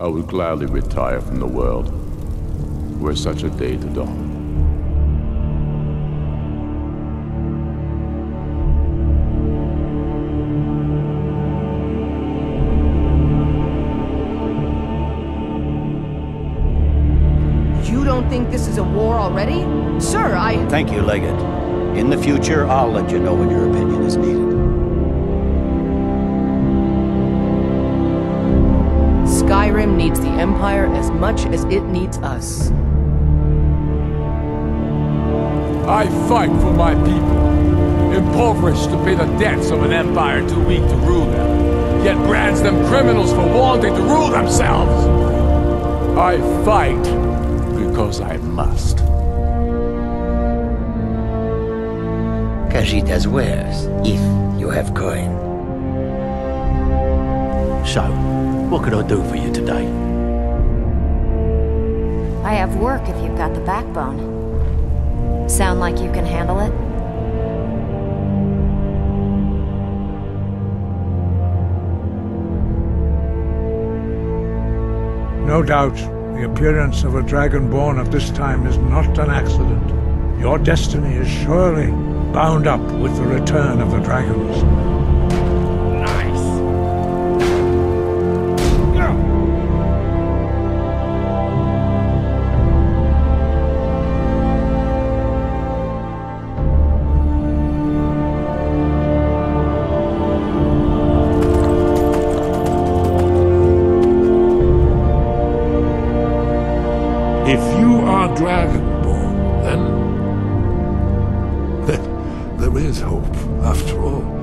I would gladly retire from the world, were such a day to dawn. You don't think this is a war already? Sir, I... Thank you, Legate. In the future, I'll let you know when your opinion is needed. Skyrim needs the Empire as much as it needs us. I fight for my people, impoverished to pay the debts of an empire too weak to rule them, yet brands them criminals for wanting to rule themselves. I fight because I must. Khajiit wares, if you have coin. So, what could I do for you today? I have work if you've got the backbone. Sound like you can handle it? No doubt, the appearance of a dragonborn at this time is not an accident. Your destiny is surely bound up with the return of the dragons. are Dragonborn, then... then there is hope, after all.